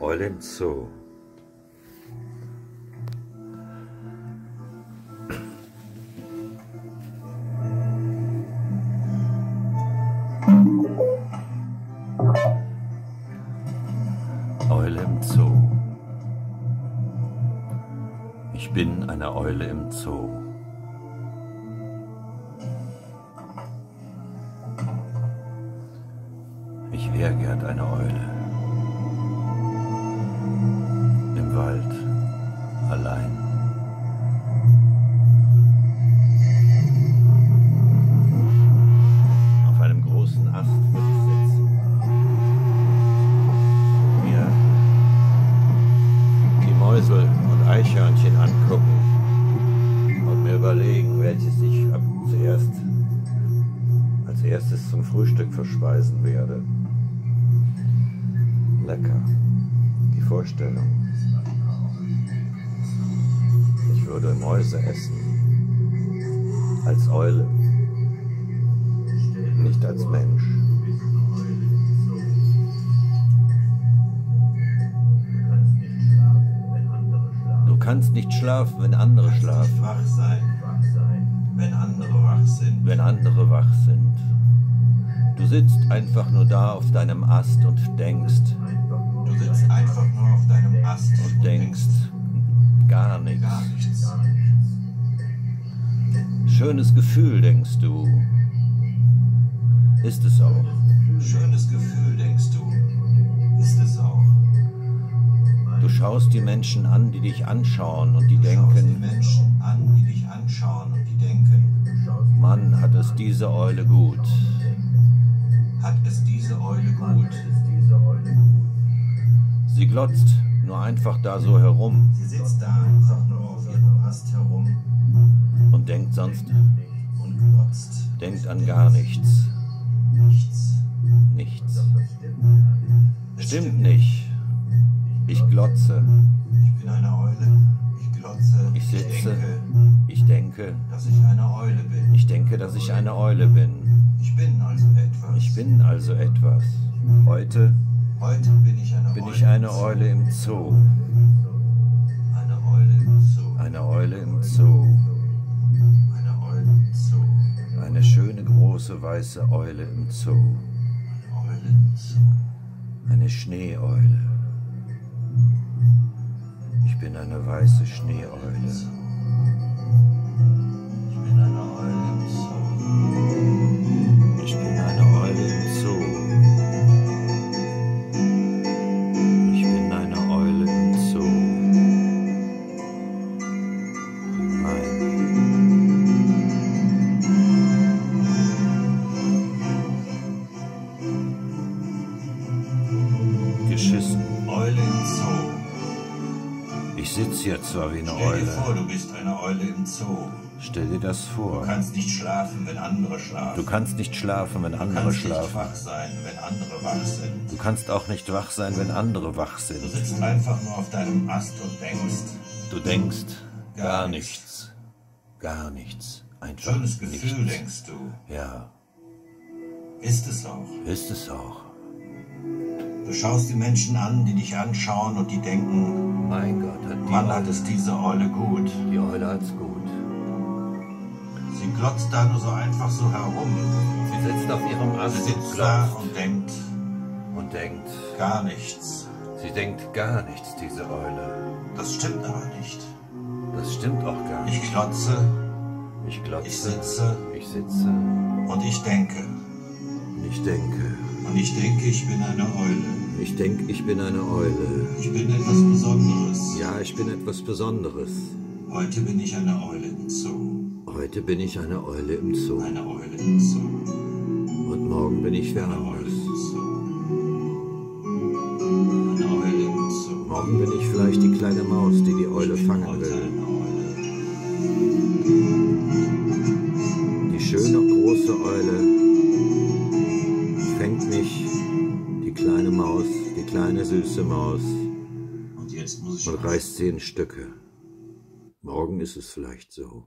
Olhem só. Eule im Zoo. Ich bin eine Eule im Zoo. Ich wäre gern eine Eule. Zuerst als erstes zum Frühstück verspeisen werde. Lecker. Die Vorstellung. Ich würde Mäuse essen. Als Eule. Nicht als Mensch. Du kannst nicht schlafen, wenn andere schlafen. wach sein, wenn andere wach sind. wenn andere wach sind. Du sitzt einfach nur da auf deinem Ast und denkst Du sitzt einfach nur auf deinem Ast und denkst gar nichts. gar nichts. Schönes Gefühl, denkst du. Ist es auch. Schönes Gefühl, denkst du. Ist es auch. Du schaust die Menschen an, die dich anschauen und die Du denken, diese Eule gut. hat es diese Eule gut. Sie glotzt nur einfach da so herum Sie sitzt da einfach nur auf ihrem Ast herum und denkt sonst, und glotzt. denkt an gar nichts. Nichts. Nichts. Stimmt nicht. Ich glotze. Ich bin eine Eule. Ich glotze. Ich sitze. denke, Ich denke, dass ich eine Eule bin. ich denke, dass ich eine Eule bin. Ich bin also etwas. Ich bin also etwas. Heute Heute bin ich eine bin Eule. ich eine Eule im Zoo. Eine Eule im Zoo. Eine Eule im Zoo. Eine Eule im Zoo. Eine schöne große weiße Eule im Zoo. Eine Eule im Zoo. Eine Schneeeule. Ich bin eine weiße Schneeeule. Ich sitze hier zwar wie eine Stell dir vor, Eule. du bist eine Eule im Zoo. Stell dir das Du vor. kannst nicht schlafen, wenn andere schlafen. Du kannst nicht schlafen, wenn Du andere kannst nicht schlafen. wach sein, wenn andere wach sind. Du kannst auch nicht wach sein, wenn andere wach Du sind. sitzt einfach nur auf deinem Ast und denkst. Du denkst gar Gar nichts. Gar nichts. Einfach Schönes Gefühl, nichts. denkst du. Ja, Ist es auch. ist es auch. Du schaust die Menschen an, die dich anschauen und die denken, Mein Gott, hat die, Mann, hat es diese Eule gut. die Eule hat's gut. Sie glotzt da nur so einfach so herum. Sie sitzt auf ihrem Sie Ast und sitzt da glotzt und denkt und denkt, gar nichts. sie denkt gar nichts, diese Eule. Das stimmt aber nicht. Das stimmt auch gar nicht. Ich glotze Ich glotze, ich sitze. ich sitze, und ich denke. ich denke. Und ich denke, ich bin eine Eule. Ich denke, ich bin eine Eule. Ich bin etwas Besonderes. Ja, ich bin etwas Besonderes. Heute bin ich eine Eule im Zoo. Heute bin ich eine Eule im Zoo. Eine Eule im Zoo. Und morgen bin ich wer anderes. Morgen bin ich vielleicht die kleine Maus, die die Eule fangen will. Maus, die kleine süße Maus, Und jetzt muss ich und reißt sie in Stücke. Morgen ist es vielleicht so.